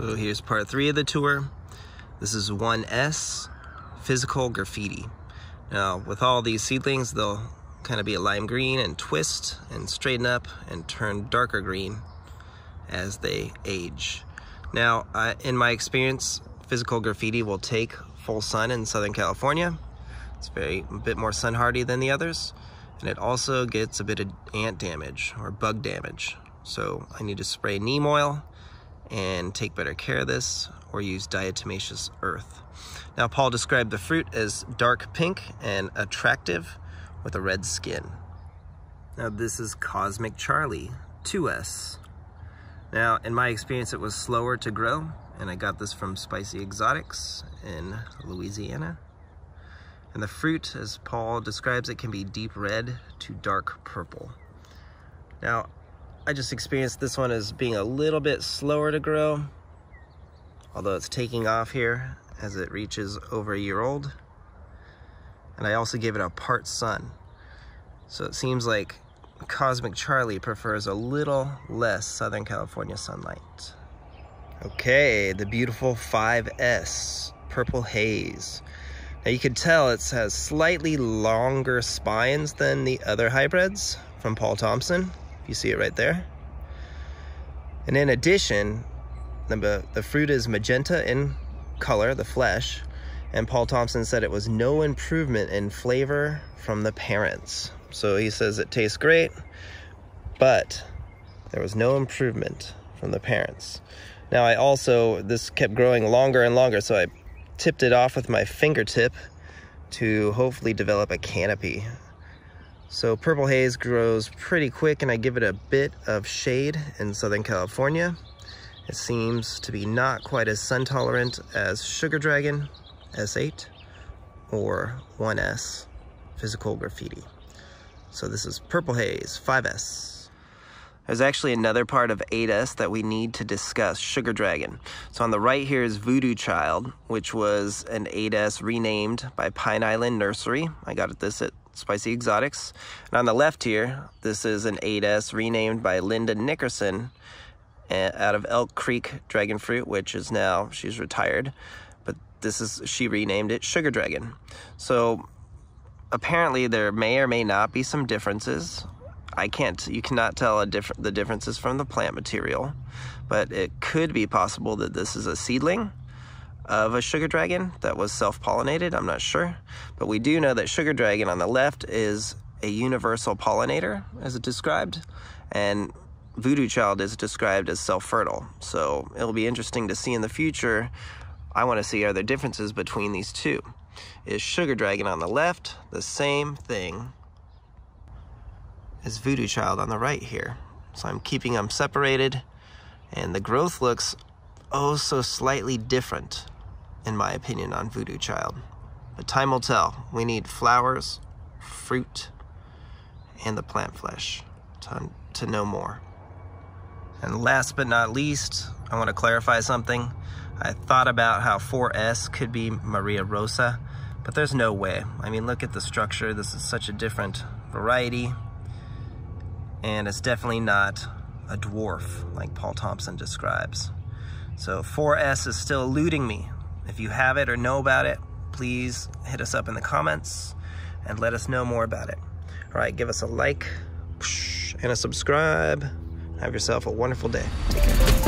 So here's part three of the tour. This is 1S, Physical Graffiti. Now, with all these seedlings, they'll kind of be a lime green and twist and straighten up and turn darker green as they age. Now, in my experience, physical graffiti will take full sun in Southern California. It's very a bit more sun hardy than the others, and it also gets a bit of ant damage or bug damage. So I need to spray neem oil and take better care of this or use diatomaceous earth. Now Paul described the fruit as dark pink and attractive with a red skin. Now this is Cosmic Charlie 2S. Now in my experience it was slower to grow and I got this from Spicy Exotics in Louisiana. And the fruit, as Paul describes it, can be deep red to dark purple. Now, I just experienced this one as being a little bit slower to grow, although it's taking off here as it reaches over a year old. And I also gave it a part sun. So it seems like Cosmic Charlie prefers a little less Southern California sunlight. Okay, the beautiful 5S, Purple Haze. Now you can tell it has slightly longer spines than the other hybrids from Paul Thomson. You see it right there. And in addition, the, the fruit is magenta in color, the flesh, and Paul Thomson said it was no improvement in flavor from the parents. So he says it tastes great, but there was no improvement from the parents. Now I also, this kept growing longer and longer, so I tipped it off with my fingertip to hopefully develop a canopy so Purple Haze grows pretty quick and I give it a bit of shade in Southern California. It seems to be not quite as sun tolerant as Sugar Dragon S8 or 1S Physical Graffiti. So this is Purple Haze 5S. There's actually another part of 8S that we need to discuss, Sugar Dragon. So on the right here is Voodoo Child, which was an 8S renamed by Pine Island Nursery. I got it this at Spicy Exotics. And on the left here, this is an 8S renamed by Linda Nickerson eh, out of Elk Creek Dragon Fruit, which is now, she's retired. But this is, she renamed it Sugar Dragon. So apparently there may or may not be some differences. I can't, you cannot tell diff the differences from the plant material, but it could be possible that this is a seedling of a sugar dragon that was self-pollinated. I'm not sure. But we do know that sugar dragon on the left is a universal pollinator, as it described, and voodoo child is described as self-fertile. So it'll be interesting to see in the future. I want to see are there differences between these two. Is sugar dragon on the left the same thing as voodoo child on the right here? So I'm keeping them separated and the growth looks oh so slightly different in my opinion, on Voodoo Child. But time will tell. We need flowers, fruit, and the plant flesh to, to know more. And last but not least, I want to clarify something. I thought about how 4S could be Maria Rosa, but there's no way. I mean, look at the structure. This is such a different variety. And it's definitely not a dwarf like Paul Thomson describes. So 4S is still eluding me. If you have it or know about it, please hit us up in the comments and let us know more about it. All right, give us a like and a subscribe. Have yourself a wonderful day. Take care.